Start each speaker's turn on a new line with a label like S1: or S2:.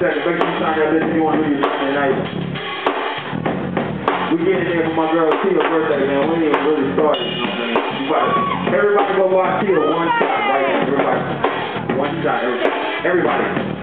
S1: second. Make sure you sign up. We there for my girl Tia's birthday, man. We ain't really started. Everybody go watch Tia one time, right? Everybody. One time. Everybody. everybody.